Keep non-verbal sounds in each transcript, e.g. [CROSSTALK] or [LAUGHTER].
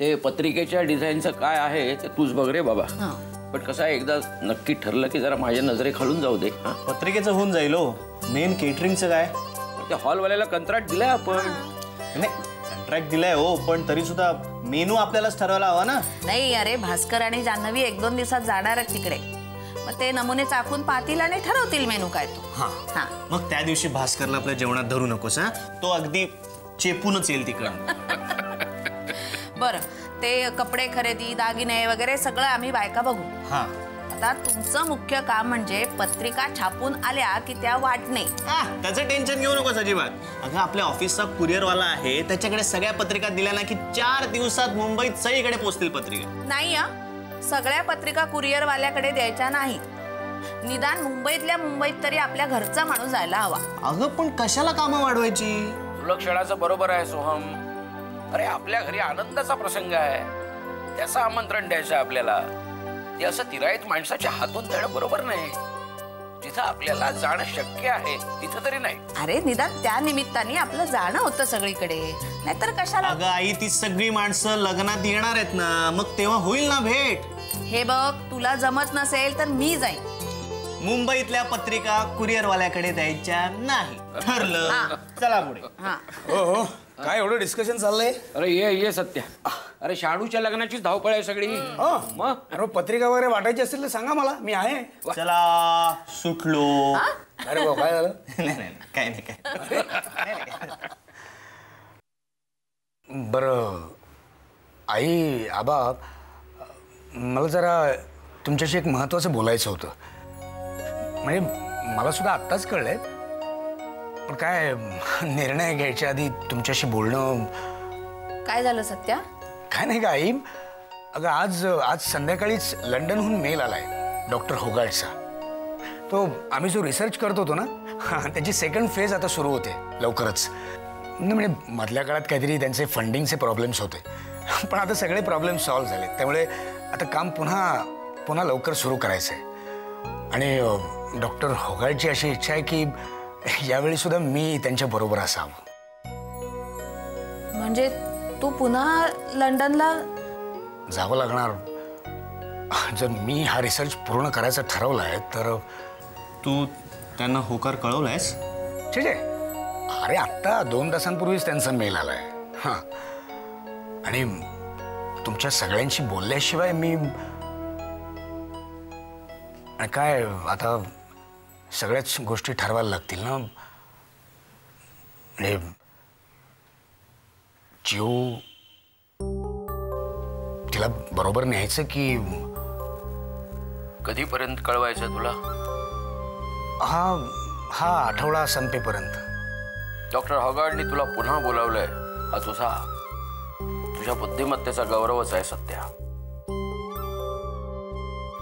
ते पत्रिकेच्या डिझाईनचं काय आहे ते तूच बघ रे बाबा. पण कसं आहे एकदा नक्की ठरलं की जरा माझ्या नजरेखालून जाऊ दे हा. पत्रिकेचं होऊन जाईल हो. मेन केटरिंगचं काय? त्या हॉलवाल्याला कंत्राट दिलंय आपण. नाही कॉन्ट्रॅक्ट दिलाय हो पण तरी सुद्धा मेनू आपल्यालाच ठरवायला हवा ना. नाही अरे भास्कर आणि जान्हवी एक दोन दिवसात जाणार आहेत तिकडे. मग ते नमुने चाकून पाहतील आणि ठरवतील मेनू काय तो. हा. हा. मग त्या दिवशी भास्करला आपल्या जेवणात धरू नकोस हा. तो अगदी चेपूनच येईल तिकडं. [LAUGHS] बरं ते कपडे खरेदी दागिने वगैरे सगळं आम्ही बायका बघू. हा. आता तुमचं मुख्य काम म्हणजे पत्रिका छापून आल्या की त्या वाटणे. आ, त्याचं टेन्शन घेऊ नकोस अजिबात. अगं आपल्या ऑफिसचा कुरिअरवाला आहे त्याच्याकडे सगळ्या पत्रिका दिल्या ना की चार दिवसात मुंबईत सगळीकडे पोहोचतील पत्रिका. नाही हा. सगळ्या पत्रिका कुरिअरवाल्याकडे द्यायच्या नाही निदान मुंबईतल्या मुंबईत तरी आपल्या घरचा माणूस जायला हवा. अगं पण कशाला कामं वाढवायची? तुला क्षणाचं बरोबर आहे सोहम. अरे आपल्या घरी आनंदाचा प्रसंग आहे. त्याचं आमंत्रण द्यायचं आहे आपल्याला. ते असं तिराईत माणसाच्या हातून देणं बरोबर नाही. जिथं आपल्याला जाणं शक्य आहे तिथं तरी नाही. अरे निदान त्या निमित्ताने आपलं जाणं होतं सगळीकडे. नाहीतर कशाला अगं आई ती सगळी माणसं लग्नात येणार आहेत ना. मग तेव्हा होईल ना भेट? हे बघ तुला जमत नसेल तर मी जाईन. मुंबईतल्या पत्रिका कुरिअरवाल्याकडे द्यायच्या नाही. ठरलं. चला पुढे. हा. हो हो. काय एवढं डिस्कशन चाललंय? अरे ये ये सत्या. अरे शाडूच्या लग्नाची धावपळ आहे सगळी. हो. मग? अरे पत्रिका वगैरे वाटायची असेल तर सांगा मला. मी आहे. चला सुटलो. अरे भाऊ काय झालं? [LAUGHS] नाही नाही नाही, काय नाही काय बरं. आई आबा मला जरा तुमच्याशी एक महत्त्वाचं बोलायचं होतं. म्हणजे मला सुद्धा आत्ताच कळलंय. पण काय निर्णय घ्यायच्या आधी तुमच्याशी बोलणं काय झालं सत्या? काय नाही का आई. अगं आज आज संध्याकाळीच लंडनहून मेल आलाय डॉक्टर होगार्टचा. तो आम्ही जो रिसर्च करत होतो ना त्याची सेकंड फेज आता सुरू होते लवकरच. नाही म्हणजे मधल्या काळात काहीतरी त्यांचे फंडिंगचे प्रॉब्लेम्स होते. पण आता सगळे प्रॉब्लेम सॉल्व्ह झाले. त्यामुळे आता काम पुन्हा पुन्हा लवकर सुरू करायचं आहे आणि डॉक्टर होगार्टची अशी इच्छा आहे की यावेळी सुद्धा मी त्यांच्या बरोबर असावं. म्हणजे तू पुन्हा लंडनला? जावं लागणार. जर मी हा रिसर्च पूर्ण करायचा ठरवला आहे तर तू त्यांना होकार कळवलायस? छे छे. अरे आत्ता दोन तासांपूर्वीच त्यांचा मेल आलाय. हां. आणि तुमच्या सगळ्यांशी बोलल्याशिवाय मी काय आता सगळ्याच गोष्टी ठरवायला लागतील ना? म्हणजे जीव तिला बरोबर न्यायचं की कधीपर्यंत कळवायचं तुला? हा हा आठवडा संपेपर्यंत. डॉक्टर हॉगार्डनी तुला पुन्हा बोलावलंय. हा तुझा तुझ्या बुद्धिमत्तेचा गौरवच आहे सत्या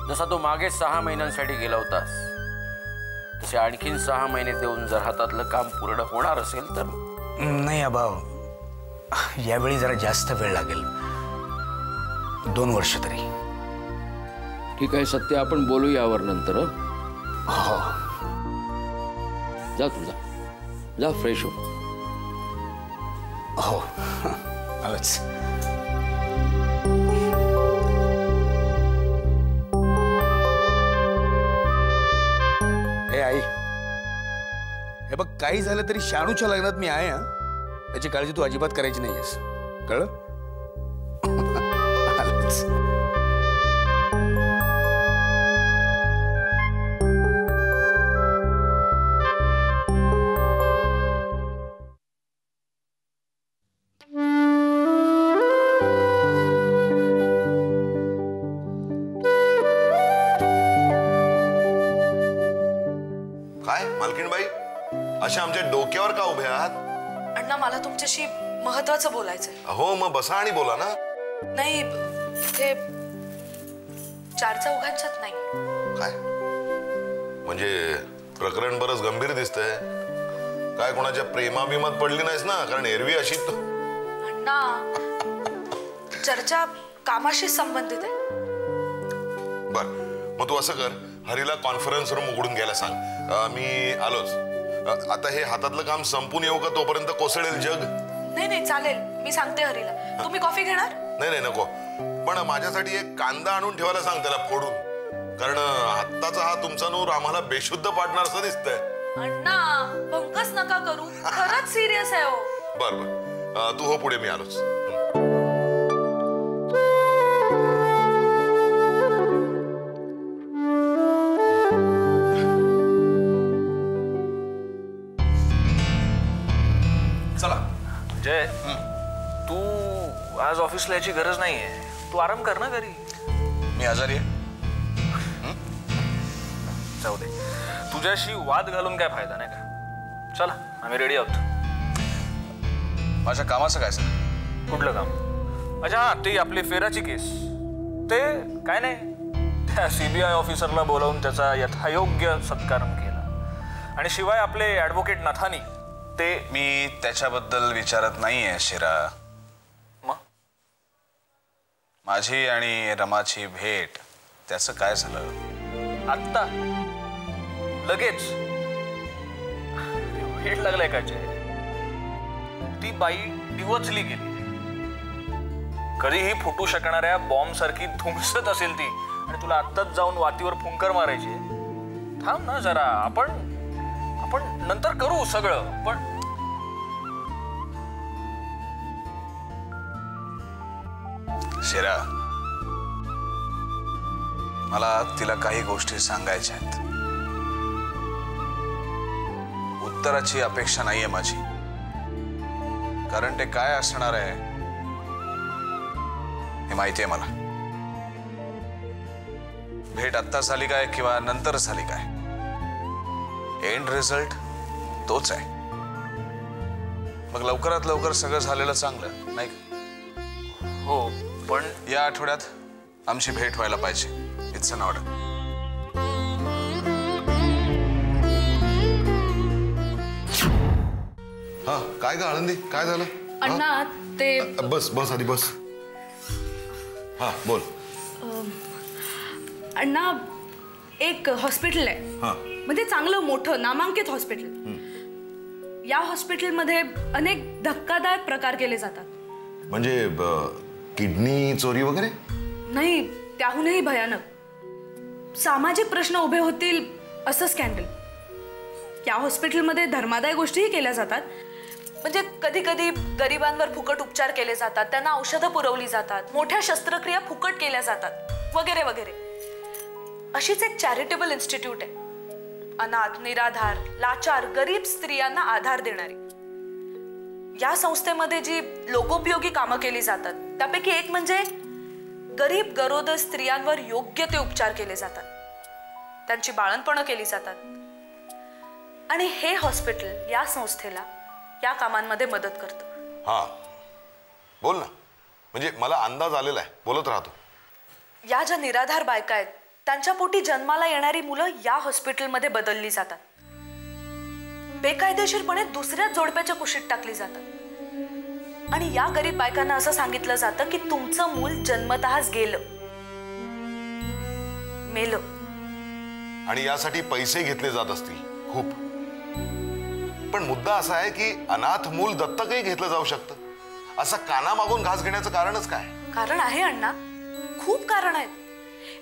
जसा तू मागे सहा महिन्यांसाठी गेला होतास तसे आणखीन सहा महिने देऊन जर हातातलं काम पूर्ण होणार असेल तर? नाही आबा. यावेळी जरा जास्त वेळ लागेल. दोन वर्ष तरी. ठीक आहे सत्य. आपण बोलू यावर नंतर हं? हो. जा तुझा जा. फ्रेश हो. हो. हे हे बघ काही झालं तरी शाणूच्या लग्नात मी आहे हा. त्याची काळजी तू अजिबात करायची नाहीयेस. कळलं? अशा आमच्या डोक्यावर का उभे आहात? अण्णा मला तुमच्याशी महत्वाचं बोलायचंय. हो मग बसा आणि बोला ना. नाही इथे चार चौघांच्यात नाही. काय? म्हणजे प्रकरण बरंच गंभीर दिसतंय. काय कोणाच्या प्रेमाभिमात पडली नाहीस ना? कारण एरवी अशी तू. अण्णा चर्चा कामाशी संबंधित आहे. बर मग तू असं कर. हरीला कॉन्फरन्स रूम उघडून घ्यायला सांग. अं, मी आलोच. आता हे हातातलं काम संपून येऊ का तोपर्यंत कोसळेल जग? नाही नाही चालेल. मी सांगते हरीला. तुम्ही कॉफी घेणार? नाही नाही नको. पण माझ्यासाठी एक कांदा आणून ठेवायला सांग त्याला फोडून. कारण आत्ताचा हा तुमचा नूर आम्हाला बेशुद्ध पाडणार असं दिसतंय. अण्णा भंकस नका करू. खरंच सिरियस आहे हो. बर बर. तू हो पुढे मी आलोच. चला. जय. तू आज ऑफिसला याची गरज नाहीये. तू आराम कर ना घरी. मी आजारी आहे. जाऊ दे. तुझ्याशी वाद घालून काय फायदा नाही का? चला आम्ही रेडी आहोत. माझ्या कामाचं काय सर कुठलं काम? अच्छा हा ते आपली फेराची केस. ते काय नाही. त्या सीबीआय ऑफिसरला बोलावून त्याचा यथायोग्य सत्कारम केला. आणि शिवाय आपले ॲडव्होकेट नथानी ते मी त्याच्याबद्दल विचारत नाहीये शिरा. मग माझी आणि रमाची भेट त्याचं काय झालं? आत्ता? लगेच? वेळ लागलाय का ती बाई डिवचली गेली. कधीही फुटू शकणाऱ्या बॉम्ब सारखी धुमसत असेल ती आणि तुला आत्ताच जाऊन वातीवर फुंकर मारायची थांब ना जरा आपण आपण नंतर करू सगळं पण शेरा मला तिला काही गोष्टी सांगायच्या आहेत. उत्तराची अपेक्षा नाहीये माझी. कारण ते काय असणार आहे हे माहिती आहे मला. भेट आत्ता झाली काय किंवा नंतर झाली काय? एंड रिझल्ट तोच आहे. मग लवकरात लवकर सगळं झालेलं चांगलं नाही का? हो पण या आठवड्यात आमची भेट व्हायला पाहिजे. इट्स अन ऑर्डर हा काय ग आनंदी काय झालं? अण्णा ते? बस बस आधी बस. हा बोल. अण्णा एक हॉस्पिटल आहे. हा. म्हणजे चांगलं मोठं नामांकित हॉस्पिटल या हॉस्पिटलमध्ये अनेक धक्कादायक प्रकार केले जातात. म्हणजे किडनी चोरी वगैरे? नाही त्याहूनही भयानक. सामाजिक प्रश्न उभे होतील असं स्कॅन्डल या हॉस्पिटलमध्ये धर्मादाय गोष्टीही केल्या जातात. म्हणजे कधी कधी गरिबांवर फुकट उपचार केले जातात त्यांना औषधं पुरवली जातात मोठ्या शस्त्रक्रिया फुकट केल्या जातात वगैरे वगैरे. अशीच एक चॅरिटेबल इन्स्टिट्यूट आहे. अनाथ निराधार लाचार गरीब स्त्रियांना आधार देणारी. या संस्थेमध्ये जी लोकोपयोगी कामं केली जातात त्यापैकी एक म्हणजे गरीब गरोदर स्त्रियांवर योग्य ते उपचार केले जातात. त्यांची बाळणपणं केली जातात. आणि हे हॉस्पिटल या संस्थेला या कामांमध्ये मदत करतं. हा. बोल ना. म्हणजे मला अंदाज आलेला आहे. बोलत राहतो या ज्या निराधार बायका आहेत त्यांच्या पोटी जन्माला येणारी मुलं या हॉस्पिटलमध्ये बदलली जातात. बेकायदेशीरपणे दुसऱ्याच जोडप्याच्या कुशीत टाकली जातात. आणि या गरीब बायकांना असं सांगितलं जातं की तुमचं मूल जन्मतःच गेलं. मेलं. आणि यासाठी पैसे घेतले जात असतील खूप. पण मुद्दा असा आहे की अनाथ मूल दत्तकही घेतलं जाऊ शकतं. असं कानामागून घास घेण्याचं कारणच काय? कारण आहे अण्णा खूप कारण आहेत.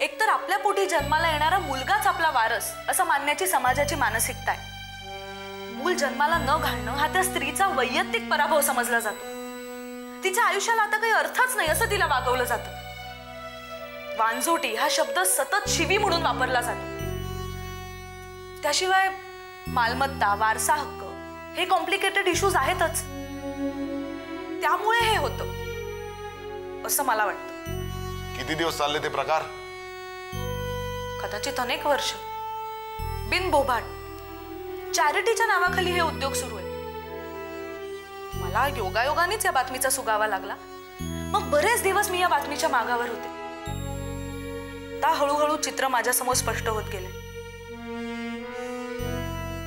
एकतर आपल्या पोटी जन्माला येणारा मुलगाच आपला वारस असं मानण्याची समाजाची मानसिकता आहे. मूल जन्माला न घालणं हा त्या स्त्रीचा वैयक्तिक पराभव समजला जातो. तिच्या आयुष्याला आता काही अर्थच नाही असं तिला वागवलं जातं. वांजोटी हा शब्द सतत शिवी म्हणून वापरला जातो. त्याशिवाय मालमत्ता वारसा हक्क हे कॉम्प्लिकेटेड इश्यूज आहेतच. त्यामुळे हे होतं असं मला वाटतं. किती दिवस चालले ते प्रकार? कदाचित अनेक वर्ष. बिनबोभाट चॅरिटीच्या नावाखाली हे उद्योग सुरू आहे. मला योगायोगानेच या बातमीचा सुगावा लागला. मग बरेच दिवस मी या बातमीच्या मागावर होते. आता हळूहळू चित्र माझ्यासमोर स्पष्ट होत गेले.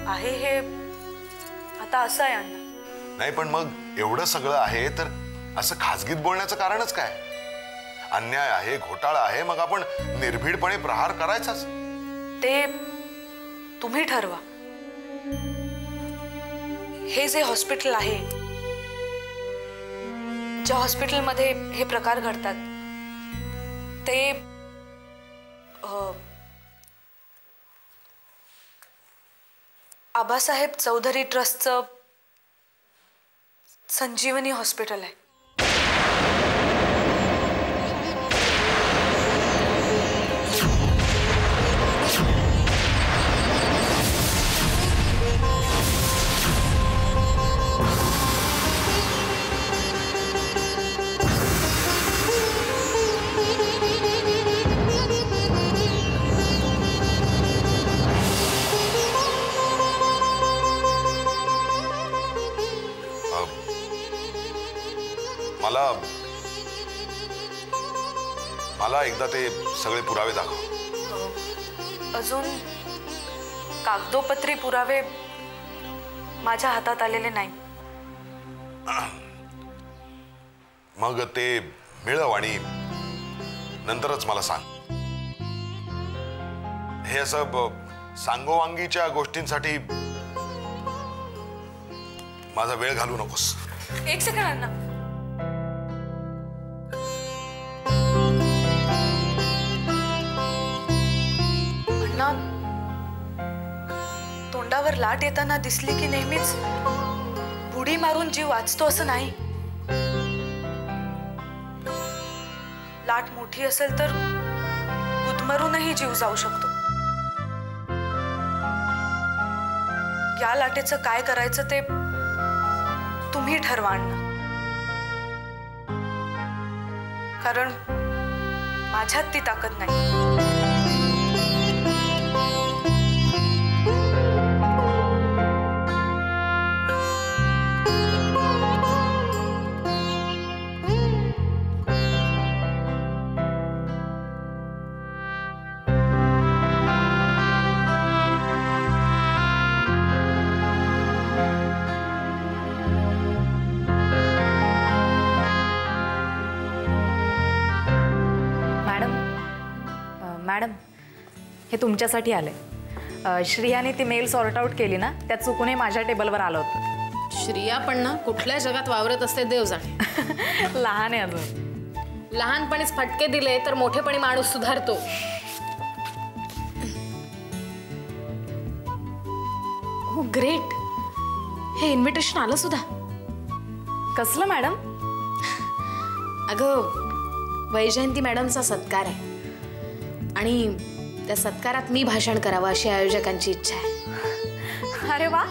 आहे हे आता असं आहे अण्णा. नाही पण मग एवढं सगळं आहे तर असं खाजगीत बोलण्याचं कारणच काय? अन्याय आहे घोटाळा आहे मग आपण निर्भीडपणे प्रहार करायचाच. ते तुम्ही ठरवा. हे जे हॉस्पिटल आहे ज्या हॉस्पिटलमध्ये हे प्रकार घडतात ते आबासाहेब चौधरी ट्रस्टचं संजीवनी हॉस्पिटल आहे. एकदा ते सगळे पुरावे दाखव. अजून कागदोपत्री पुरावे माझ्या हातात आलेले नाही. मग ते मिळव आणि नंतरच मला सांग. हे असं सांगोवांगीच्या गोष्टींसाठी माझा वेळ घालू नकोस. एक सेकंड लाट येताना दिसली की नेहमीच बुडी मारून जीव वाचतो असं नाही. लाट मोठी असेल तर गुदमरूनही जीव जाऊ शकतो. या लाटेचं काय करायचं ते तुम्ही ठरवा कारण माझ्यात ती ताकद नाही. हे तुमच्यासाठी आले श्रियाने ती मेल सॉर्ट आऊट केली ना त्यात चुकूनही माझ्या टेबलवर आलं होतं. श्रिया पण ना कुठल्या जगात वावरत असते देव जाणे. [LAUGHS] लहान आहे अजून. लहानपणीच फटके दिले तर मोठेपणी माणूस सुधारतो. हो ग्रेट हे इन्व्हिटेशन आलं सुद्धा. कसलं मॅडम? अगं वैजयंती मॅडमचा सत्कार आहे. आणि त्या सत्कारात मी भाषण करावं अशी आयोजकांची इच्छा आहे. अरे वा.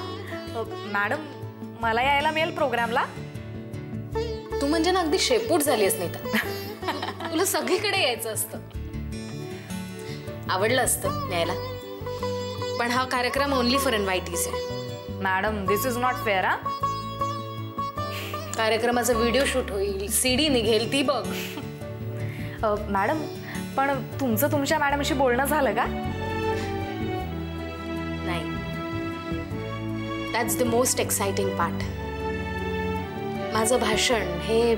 मॅडम मला यायला मिळेल प्रोग्रामला? तू म्हणजे ना अगदी शेपूट झालीस नाही तर तुला सगळीकडे यायचं असतं. आवडलं असतं न्यायला. पण हा कार्यक्रम ओनली फॉर इन्व्हायटीज आहे. Madam this is not fair हा? कार्यक्रमाचा व्हिडिओ शूट होईल सीडी निघेल ती बघ. मॅडम पण तुमचं तुमच्या मॅडमशी बोलणं झालं का? नाही. That's the most exciting part माझं भाषण हे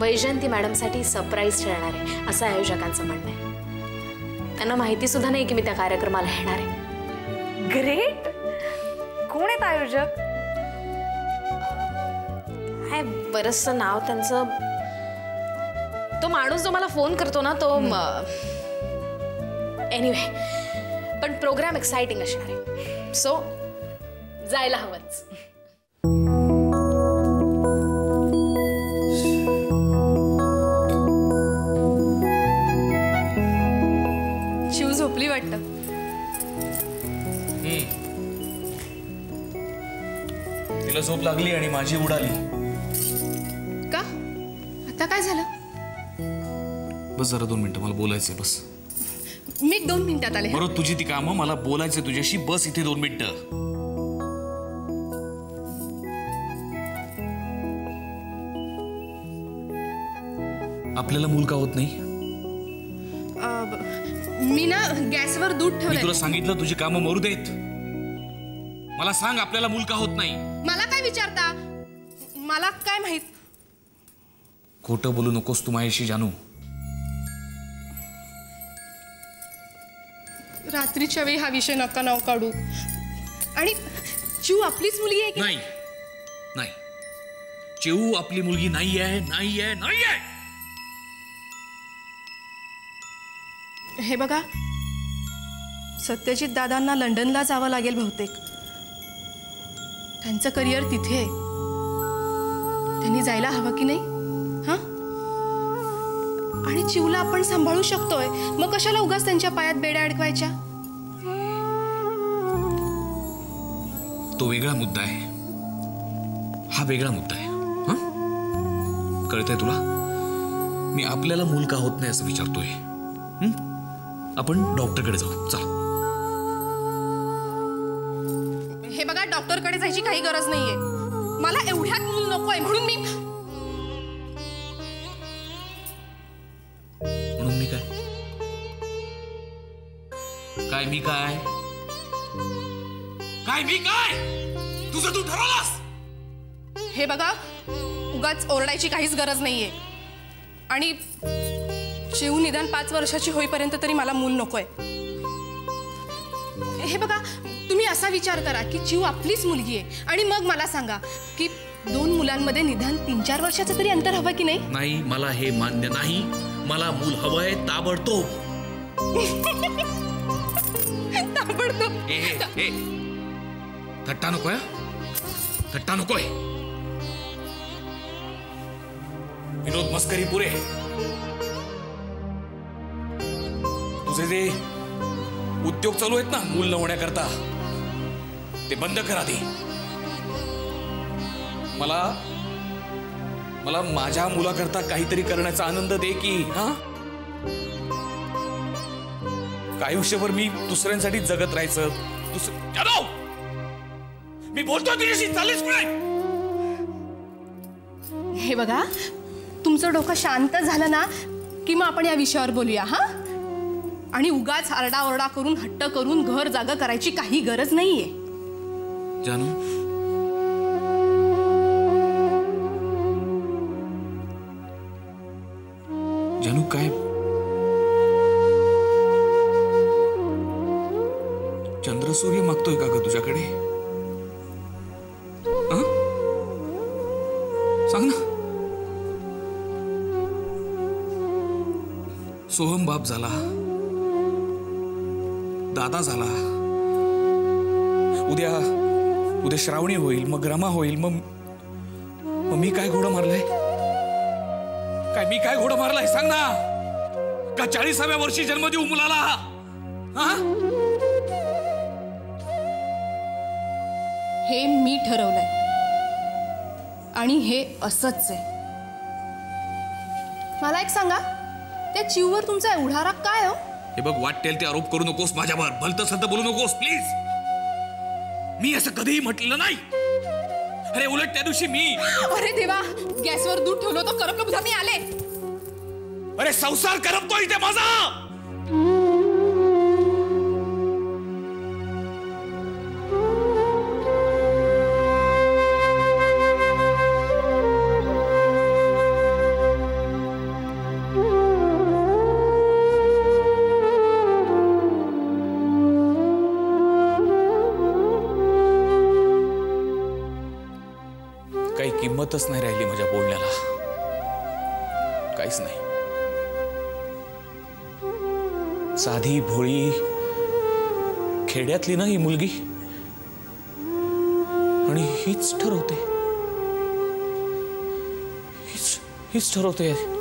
वैजयंती मॅडमसाठी सरप्राईज ठरणार आहे असं आयोजकांचं म्हणणं आहे. त्यांना माहिती सुद्धा नाही की मी त्या कार्यक्रमाला येणार आहे. ग्रेट कोण आहेत आयोजक? काय बरंचसं नाव त्यांचं माणूस जो मला फोन करतो ना तो एनिवे पण प्रोग्राम एक्साइटिंग असणार आहे. सो जायला हवंच. शिव झोपली वाटतं. तिला झोप लागली आणि माझी उडाली. का? आता काय झालं? बस जरा दोन मिनिटं मला बोलायचंय बस. मी दोन मिनिटात आले. बरोबर तुझी ती कामं मला बोलायचंय तुझ्याशी बस इथे दोन मिनिटं. आपल्याला मूल का होत नाही? मी ना गॅसवर दूध मी ठेवलंय. तुला सांगितलं तुझी कामं मरू देत. मला सांग आपल्याला मूल का होत नाही? मला काय विचारता? मला काय माहीत? खोटं बोलू नकोस तू माझ्याशी जानू. रात्रीच्या वेळी हा विषय नका नाव काढू. आणि चिव आपलीच मुलगी आहे की? नाही. नाही. चिऊ आपली मुलगी नाही आहे नाही आहे नाही आहे. हे बघा. सत्यजित दादांना लंडनला जावं लागेल बहुतेक. त्यांचं करिअर तिथे आहे. त्यांनी जायला हवं की नाही? आणि चिवला आपण सांभाळू शकतोय. मग कशाला उगाच त्यांच्या पायात बेड्या अडकवायच्या? तो वेगळा मुद्दा आहे. हा वेगळा मुद्दा आहे. हं? कळतंय तुला? मी आपल्याला मूल का होत नाही असं विचारतोय. हं? आपण डॉक्टरकडे जाऊ. चला. हे बघा डॉक्टरकडे जायची काही गरज नाहीये. मला एवढ्यात मूल नकोय म्हणून काय मी काय? काय मी काय? तुझं तू ठरवलास? हे बघा उगाच ओरडायची काहीच गरज नाहीये. आणि चिव निदान पाच वर्षाची होईपर्यंत तरी मला मूल नकोय. हे बघा तुम्ही असा विचार करा की चिव आपलीच मुलगी आहे. आणि मग मला सांगा की दोन मुलांमध्ये निदान तीन चार वर्षाचं तरी अंतर हवं की नाही? नाही मला हे मान्य नाही. मला मूल हवंय ताबडतोब. [LAUGHS] सापडतो. ए ए, थट्टा नकोय थट्टा नकोय. विनोद मस्करी पुरे. तुझे जे उद्योग चालू आहेत ना मूल न होण्याकरता ते बंद कर आधी. मला मला माझ्या मुलाकरता काहीतरी करण्याचा आनंद दे की हा? आयुष्यभर मी दुसऱ्यांसाठी जगत राहायचं. दुसरं! मी बोलतोय तुझ्याशी कुठे? हे बघा तुमचं डोकं शांत झालं ना की मग आपण या विषयावर बोलूया हा? आणि उगाच आरडाओरडा करून हट्ट करून घर जागा करायची काही गरज नाहीये. जानू? जानू काय चंद्रसूर्य मागतोय का ग तुझ्याकडे? सांग ना. सोहम बाप झाला. दादा झाला. उद्या उद्या श्रावणी होईल मग रमा होईल मग मग मी काय घोडं मारलंय? काय मी काय घोडं मारलाय? सांग ना. का चाळीसाव्या वर्षी जन्म देऊ मुलाला? हा? हे मी ठरवलंय. आणि हे असंच आहे. मला एक सांगा त्या चिववर तुमचा एवढा राग काय हो? हे बघ वाटेल ते आरोप करू नकोस माझ्यावर. भलत सलत बोलू नकोस प्लीज मी असं कधीही म्हटलेलं नाही. अरे उलट त्या दिवशी मी अरे देवा गॅसवर दूध ठेवलं होतं करपलं मी आले अरे संसार करपतो इथे माझा! काहीच नाही साधी भोळी खेड्यातली ना ही मुलगी? आणि हीच ठरवते। हीच हीच ठरवते.